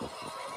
何?